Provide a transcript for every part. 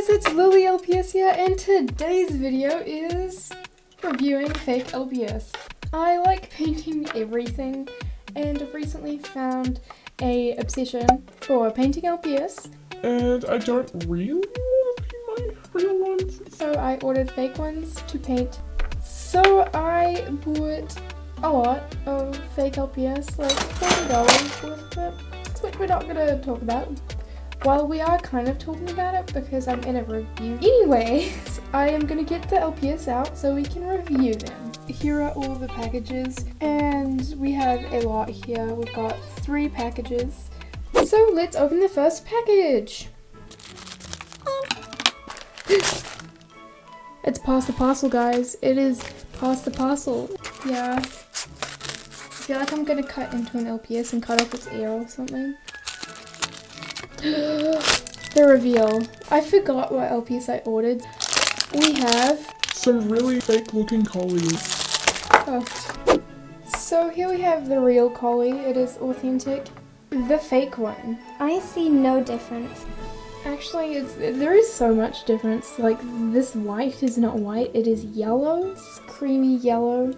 guys, it's Lily LPS here and today's video is reviewing fake LPS. I like painting everything and I've recently found a obsession for painting LPS. And I don't really want to paint my real ones. So I ordered fake ones to paint. So I bought a lot of fake LPS, like $40 worth of it, which we're not going to talk about. While we are kind of talking about it because I'm in a review. Anyways, I am to get the LPS out so we can review them. Here are all the packages and we have a lot here. We've got three packages. So let's open the first package. it's past the parcel guys. It is past the parcel. Yeah. I feel like I'm gonna cut into an LPS and cut off its ear or something. the reveal. I forgot what LPS I ordered. We have... Some really fake looking collies. Oh. So here we have the real collie. It is authentic. The fake one. I see no difference. Actually, it's, there is so much difference. Like, this white is not white, it is yellow. It's creamy yellow.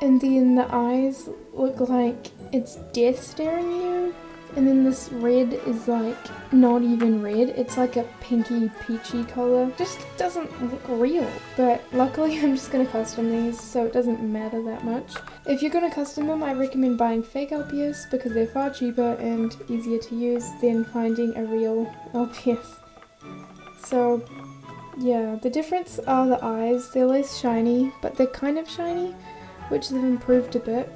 And then the eyes look like it's death staring at you. And then this red is like not even red, it's like a pinky peachy colour. Just doesn't look real. But luckily I'm just going to custom these so it doesn't matter that much. If you're going to custom them I recommend buying fake LPS because they're far cheaper and easier to use than finding a real LPS. So yeah, the difference are the eyes. They're less shiny but they're kind of shiny which they've improved a bit.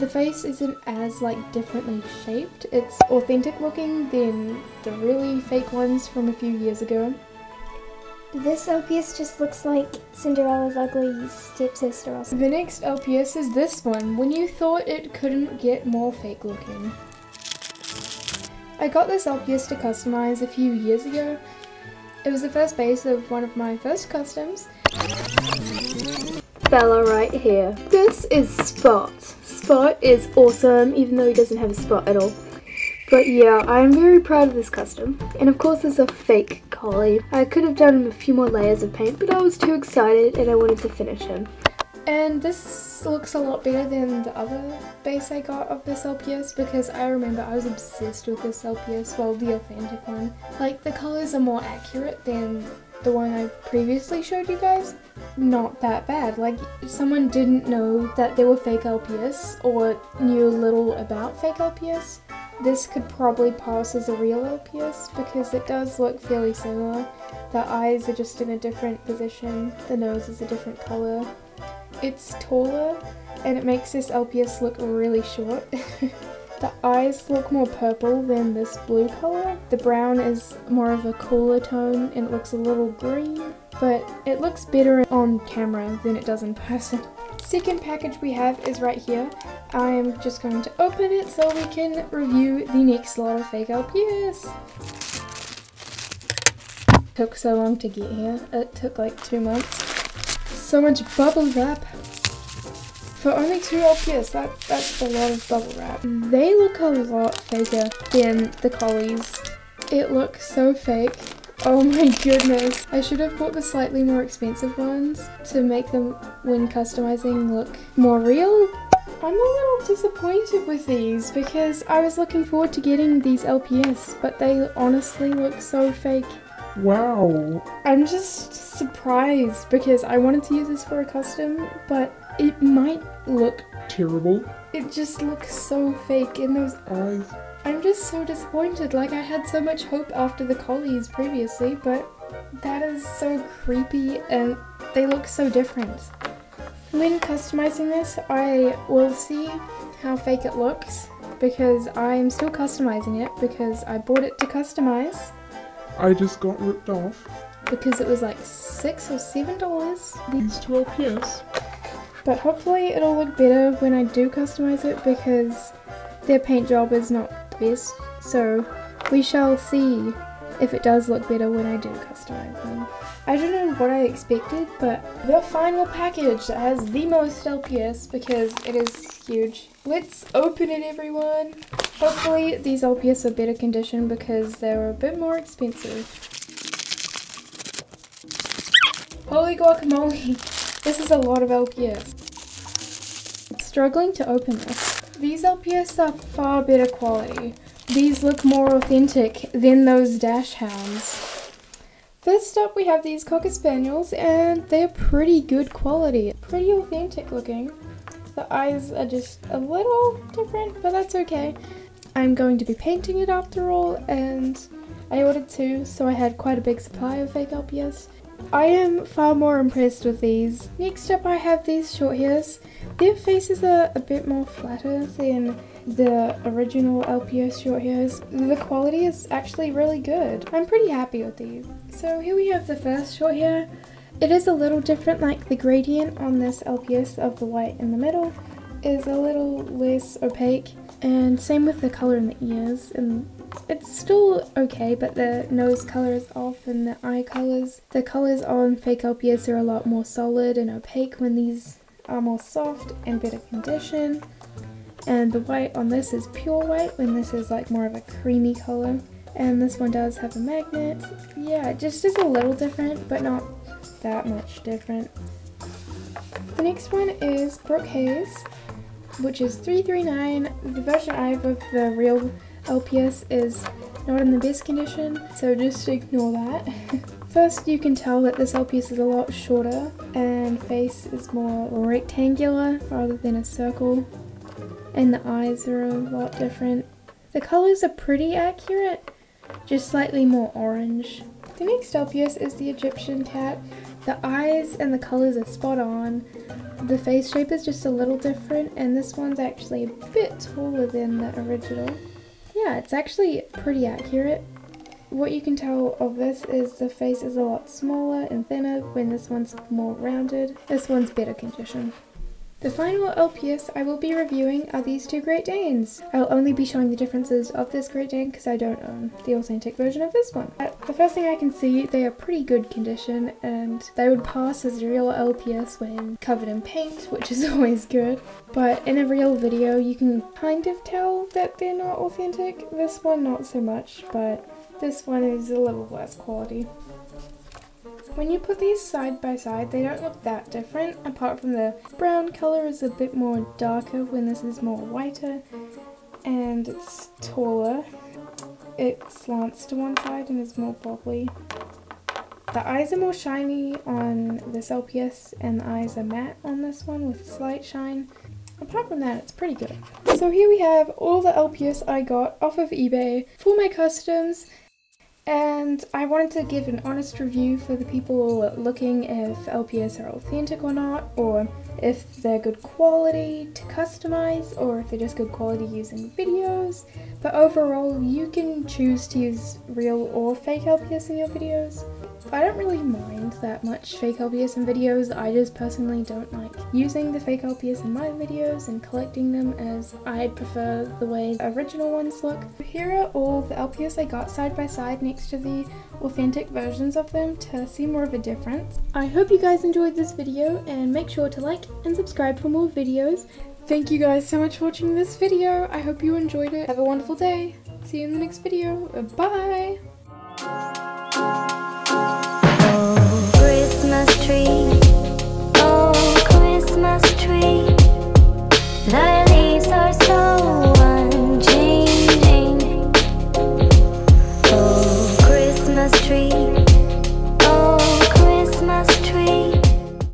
The face isn't as like differently shaped. It's authentic looking than the really fake ones from a few years ago. This LPS just looks like Cinderella's ugly stepsister or something. The next LPS is this one, when you thought it couldn't get more fake looking. I got this LPS to customize a few years ago. It was the first base of one of my first customs. Bella right here. This is Spot. Spot is awesome, even though he doesn't have a spot at all. But yeah, I am very proud of this custom. And of course it's a fake collie. I could have done him a few more layers of paint, but I was too excited and I wanted to finish him. And this looks a lot better than the other base I got of this LPS because I remember I was obsessed with this LPS, well the authentic one. Like the colours are more accurate than the one I previously showed you guys, not that bad. Like, someone didn't know that they were fake LPS or knew a little about fake LPS, this could probably pass as a real LPS because it does look fairly similar. The eyes are just in a different position, the nose is a different colour. It's taller and it makes this LPS look really short. The eyes look more purple than this blue color. The brown is more of a cooler tone and it looks a little green, but it looks better on camera than it does in person. Second package we have is right here. I am just going to open it so we can review the next lot of fake LPS. Took so long to get here. It took like two months. So much bubble wrap. For only two LPS, that, that's a lot of bubble wrap. They look a lot faker than the collies. It looks so fake. Oh my goodness. I should have bought the slightly more expensive ones to make them, when customizing, look more real. I'm a little disappointed with these because I was looking forward to getting these LPS, but they honestly look so fake. Wow. I'm just surprised because I wanted to use this for a custom, but it might look terrible. It just looks so fake in those eyes. I'm just so disappointed. Like I had so much hope after the collies previously, but that is so creepy and they look so different. When customizing this, I will see how fake it looks because I'm still customizing it because I bought it to customize. I just got ripped off. Because it was like six or seven dollars. These two LPS. But hopefully it'll look better when I do customize it because their paint job is not the best. So we shall see if it does look better when I do customize them. I don't know what I expected, but the final package that has the most LPS because it is huge. Let's open it everyone. Hopefully these LPS are better condition because they're a bit more expensive. Holy guacamole! This is a lot of LPS. Struggling to open this. These LPS are far better quality. These look more authentic than those Dachshunds. First up we have these Cocker Spaniels and they're pretty good quality. Pretty authentic looking. The eyes are just a little different, but that's okay. I'm going to be painting it after all and I ordered two so I had quite a big supply of fake LPS. I am far more impressed with these. Next up I have these short hairs. Their faces are a bit more flatter than the original LPS short hairs. The quality is actually really good. I'm pretty happy with these. So here we have the first short hair. It is a little different like the gradient on this LPS of the white in the middle is a little less opaque and same with the color in the ears and it's still okay, but the nose color is off and the eye colors. The colors on fake LPS are a lot more solid and opaque when these are more soft and better condition. And the white on this is pure white when this is like more of a creamy color. And this one does have a magnet. Yeah, it just is a little different, but not that much different. The next one is Brooke Hayes, which is 339. The version I have of the real LPS is not in the best condition, so just ignore that. First you can tell that this LPS is a lot shorter and face is more rectangular rather than a circle and the eyes are a lot different. The colours are pretty accurate, just slightly more orange. The next LPS is the Egyptian cat. The eyes and the colours are spot on. The face shape is just a little different and this one's actually a bit taller than the original. Yeah, it's actually pretty accurate. What you can tell of this is the face is a lot smaller and thinner when this one's more rounded. This one's better condition. The final LPS I will be reviewing are these two Great Danes. I'll only be showing the differences of this Great Dane because I don't own the authentic version of this one. Uh, the first thing I can see, they are pretty good condition and they would pass as a real LPS when covered in paint, which is always good. But in a real video, you can kind of tell that they're not authentic. This one not so much, but this one is a little less quality. When you put these side by side, they don't look that different, apart from the brown color is a bit more darker when this is more whiter, and it's taller. It slants to one side and is more bobbly. The eyes are more shiny on this LPS, and the eyes are matte on this one with slight shine. Apart from that, it's pretty good. So here we have all the LPS I got off of eBay for my customs and I wanted to give an honest review for the people looking if LPS are authentic or not, or if they're good quality to customize, or if they're just good quality using videos. But overall, you can choose to use real or fake LPS in your videos. I don't really mind that much fake LPS in videos, I just personally don't like using the fake LPS in my videos and collecting them as I prefer the way the original ones look. Here are all the LPS I got side by side next to the authentic versions of them to see more of a difference. I hope you guys enjoyed this video and make sure to like and subscribe for more videos. Thank you guys so much for watching this video. I hope you enjoyed it. Have a wonderful day. See you in the next video. Bye!